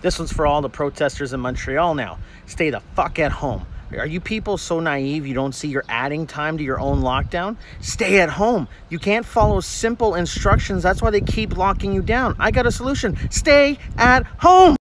This one's for all the protesters in Montreal now. Stay the fuck at home. Are you people so naive you don't see you're adding time to your own lockdown? Stay at home. You can't follow simple instructions. That's why they keep locking you down. I got a solution. Stay at home.